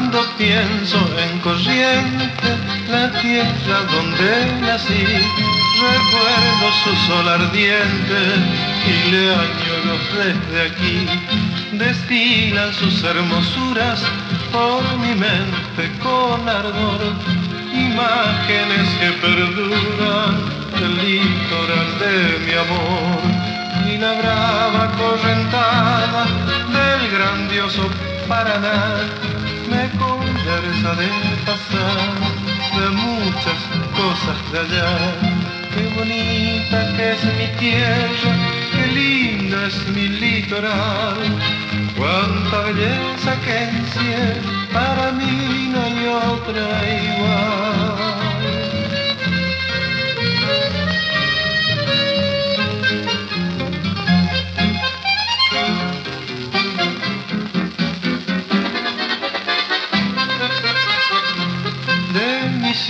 Cuando pienso en corriente, la tierra donde nací, recuerdo su sol ardiente y le añoro desde aquí. Destilan sus hermosuras por mi mente con ardor, imágenes que perduran del litoral de mi amor y la brava correntada del grandioso Paraná me conversa de pasar de muchas cosas de allá. Qué bonita que es mi tierra, qué linda es mi litoral. Cuánta belleza que encierra,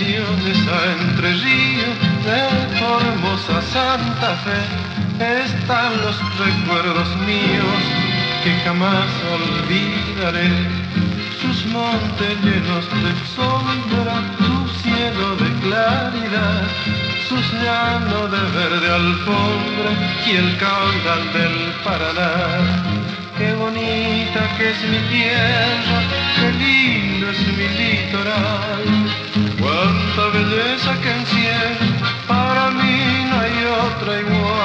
a Entre Ríos, de Formosa Santa Fe, están los recuerdos míos que jamás olvidaré. Sus montes llenos de sombra, su cielo de claridad, sus llanos de verde alfombra y el caudal del Paraná. Qué bonita que es mi tierra belleza que enciende, para mí no hay otra igual.